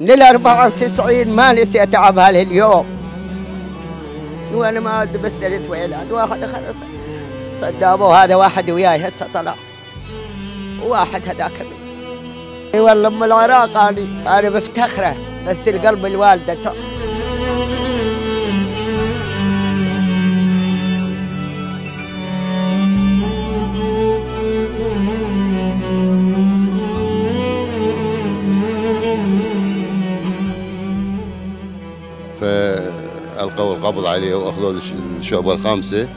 من ال 94 ما نسيت تعبها لليوم وأنا ما بستلت ويلان واحد خلص صدامة وهذا واحد وياي هسه طلع. وواحد هذاك إي والله أم العراق أنا أنا مفتخره بس القلب الوالدة فألقوا القبض عليه وأخذوا الشعبة الخامسة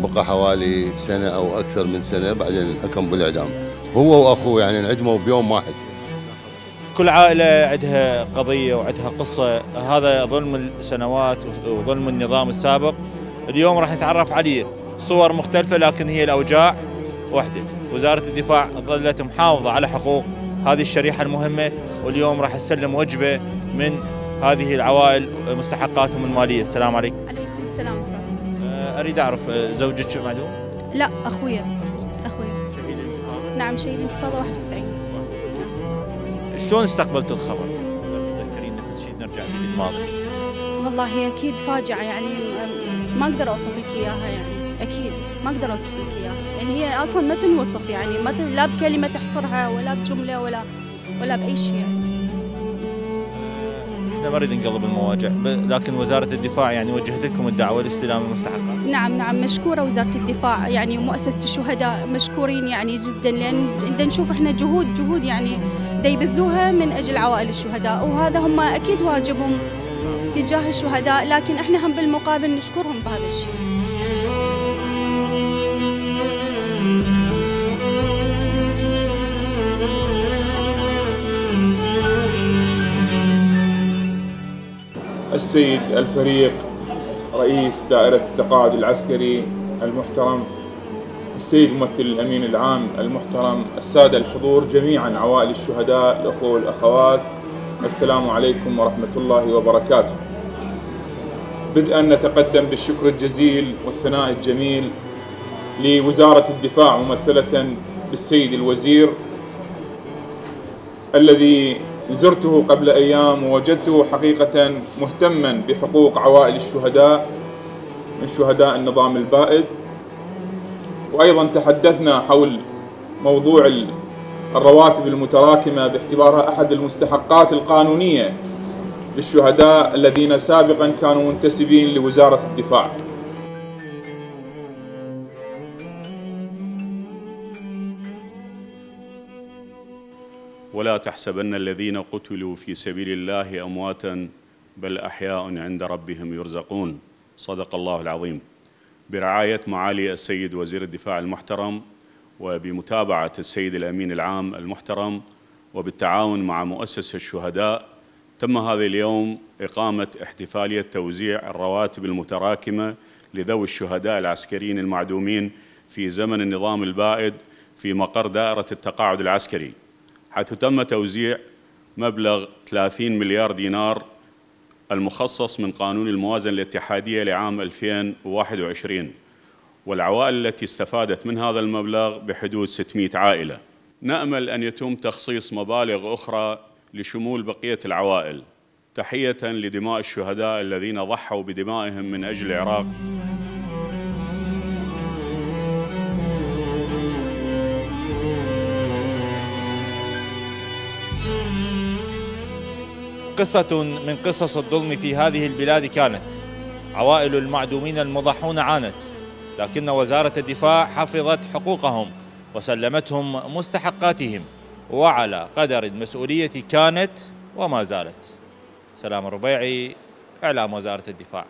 بقى حوالي سنة أو أكثر من سنة بعدين حكم بالإعدام. هو وأخوه يعني انعدموا بيوم واحد. كل عائلة عندها قضية وعندها قصة. هذا ظلم السنوات وظلم النظام السابق. اليوم راح نتعرف عليه. صور مختلفة لكن هي الأوجاع واحدة. وزارة الدفاع ظلت محافظة على حقوق هذه الشريحة المهمة واليوم راح تسلم وجبة من هذه العوائل مستحقاتهم المالية. السلام عليكم. عليكم السلام أستاذ. أريد أعرف زوجك معدوم؟ لا أخويا. أخويا. شهيد الانتفاضة نعم شهيد انتفاضة 91 شلون استقبلت الخبر؟ تذكرين نفس الشيء نرجع للماضي والله هي أكيد فاجعة يعني ما أقدر أوصف لك إياها يعني. أكيد ما أقدر أوصف لك إياها. يعني هي أصلا ما تنوصف يعني ما لا بكلمة تحصرها ولا بجملة ولا ولا بأي شيء يعني. إحنا ما نريد نقلب المواجع لكن وزارة الدفاع يعني وجهت لكم الدعوة لاستلام المستحقات نعم نعم مشكورة وزارة الدفاع يعني ومؤسسة الشهداء مشكورين يعني جدا بدنا نشوف إحنا جهود جهود يعني يبذلوها من أجل عوائل الشهداء وهذا هم أكيد واجبهم تجاه الشهداء لكن إحنا هم بالمقابل نشكرهم بهذا الشيء. السيد الفريق رئيس دائرة التقاعد العسكري المحترم السيد ممثل الأمين العام المحترم السادة الحضور جميعا عوائل الشهداء الأخوة والأخوات السلام عليكم ورحمة الله وبركاته. بدءا نتقدم بالشكر الجزيل والثناء الجميل لوزارة الدفاع ممثلة بالسيد الوزير الذي زرته قبل أيام ووجدته حقيقة مهتما بحقوق عوائل الشهداء من شهداء النظام البائد. وأيضا تحدثنا حول موضوع ال- الرواتب المتراكمة باعتبارها أحد المستحقات القانونية للشهداء الذين سابقا كانوا منتسبين لوزارة الدفاع. ولا تحسبن الذين قتلوا في سبيل الله أمواتا بل أحياء عند ربهم يرزقون. صدق الله العظيم. برعاية معالي السيد وزير الدفاع المحترم وبمتابعة السيد الأمين العام المحترم وبالتعاون مع مؤسسه الشهداء تم هذا اليوم إقامة احتفالية توزيع الرواتب المتراكمة لذوي الشهداء العسكريين المعدومين في زمن النظام البائد في مقر دائرة التقاعد العسكري. حيث تم توزيع مبلغ 30 مليار دينار المخصص من قانون الموازنة الاتحادية لعام 2021 والعوائل التي استفادت من هذا المبلغ بحدود 600 عائلة. نأمل أن يتم تخصيص مبالغ أخرى لشمول بقية العوائل تحية لدماء الشهداء الذين ضحوا بدمائهم من أجل العراق. قصة من قصص الظلم في هذه البلاد كانت. عوائل المعدومين المضحون عانت لكن وزارة الدفاع حفظت حقوقهم وسلمتهم مستحقاتهم وعلى قدر المسؤولية كانت وما زالت. سلام الربيعي إعلام وزارة الدفاع.